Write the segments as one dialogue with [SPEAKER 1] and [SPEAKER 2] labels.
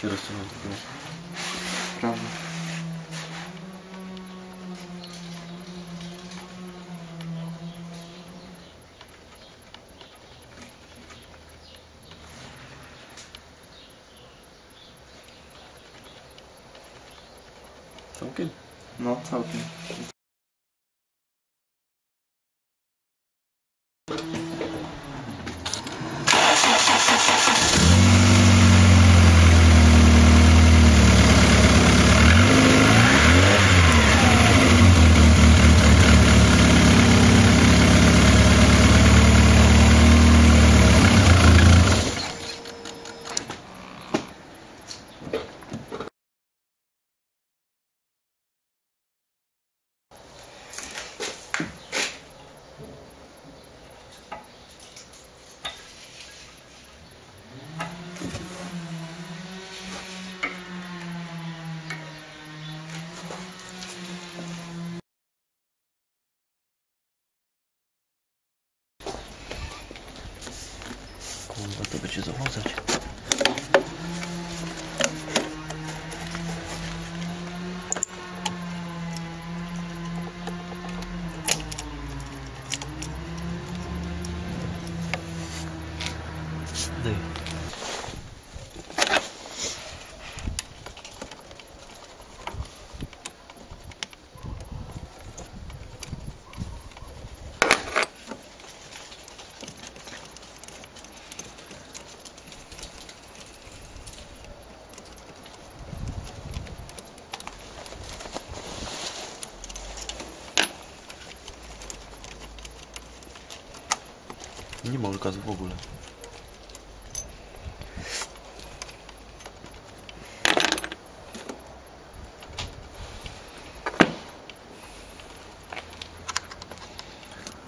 [SPEAKER 1] Керосин.
[SPEAKER 2] Правда.
[SPEAKER 1] Całkiem?
[SPEAKER 2] No, całkiem.
[SPEAKER 1] Kurwa, to będzie zawodzać. Daj. Nie ma gazu w ogóle.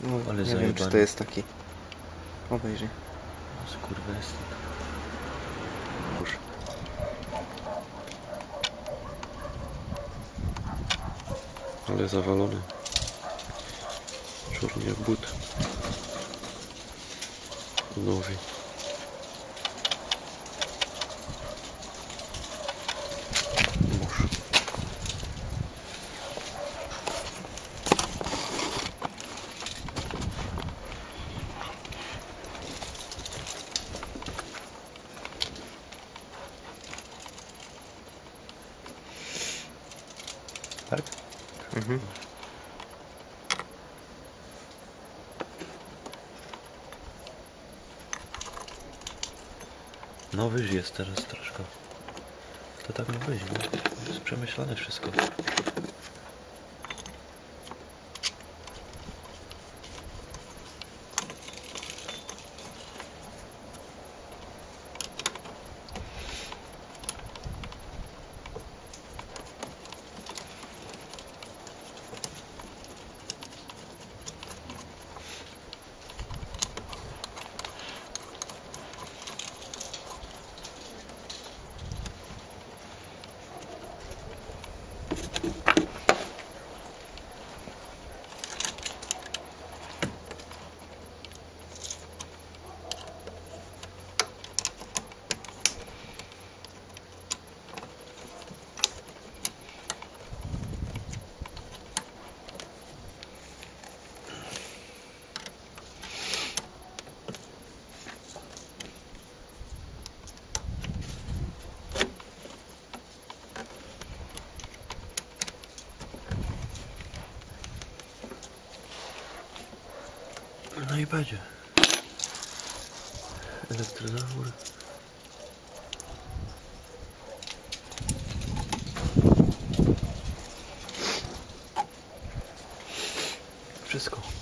[SPEAKER 2] No,
[SPEAKER 1] Ale
[SPEAKER 2] nie wiem, czy to jest taki. Obejrzyj.
[SPEAKER 1] Skurwesyn. Już. Ale zawalony. Czarny jak новый. Муж. Так? Угу.
[SPEAKER 2] Mhm.
[SPEAKER 1] Nowy jest teraz troszkę. To tak ma być, no. Jest przemyślane wszystko. no na iPadzie. Elektronawór. Wszystko.